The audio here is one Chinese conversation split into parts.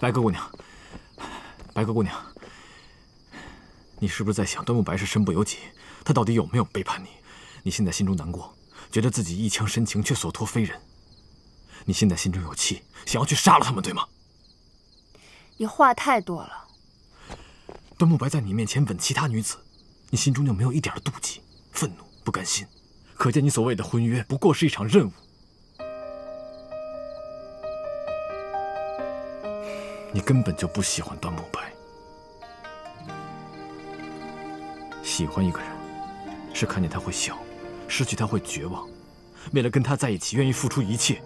白鸽姑娘，白鸽姑娘，你是不是在想端木白是身不由己？他到底有没有背叛你？你现在心中难过，觉得自己一腔深情却所托非人。你现在心中有气，想要去杀了他们，对吗？你话太多了。端木白在你面前吻其他女子，你心中就没有一点妒忌、愤怒、不甘心？可见你所谓的婚约不过是一场任务。你根本就不喜欢端木白。喜欢一个人，是看见他会笑，失去他会绝望，为了跟他在一起愿意付出一切。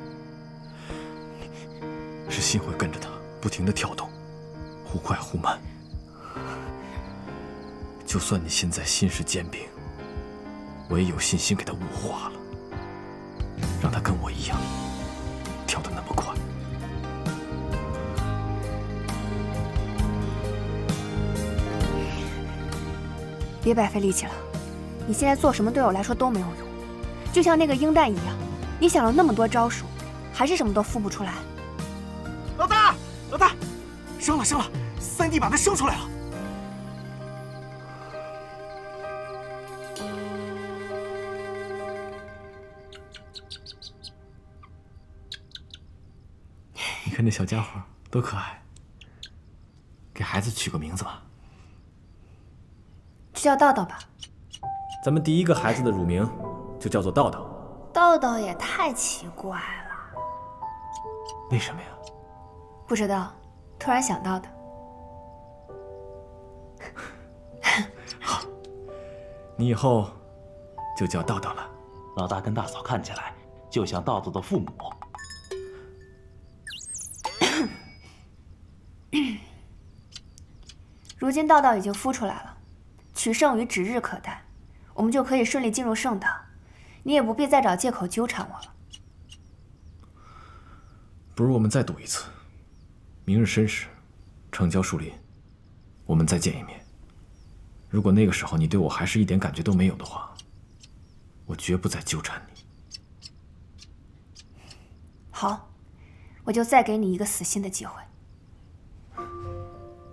是心会跟着他不停的跳动，忽快忽慢。就算你现在心是坚冰，我也有信心给他雾化了，让他跟我一样别白费力气了，你现在做什么对我来说都没有用，就像那个鹰蛋一样，你想了那么多招数，还是什么都孵不出来。老大，老大，生了生了，三弟把他生出来了。你看这小家伙多可爱，给孩子取个名字吧，就叫道道吧。咱们第一个孩子的乳名就叫做道道。道道也太奇怪了，为什么呀？不知道，突然想到的。好，你以后就叫道道了。老大跟大嫂看起来就像道道的父母。如今道道已经孵出来了，取胜于指日可待，我们就可以顺利进入圣堂，你也不必再找借口纠缠我了。不如我们再赌一次，明日申时，城郊树林，我们再见一面。如果那个时候你对我还是一点感觉都没有的话，我绝不再纠缠你。好，我就再给你一个死心的机会。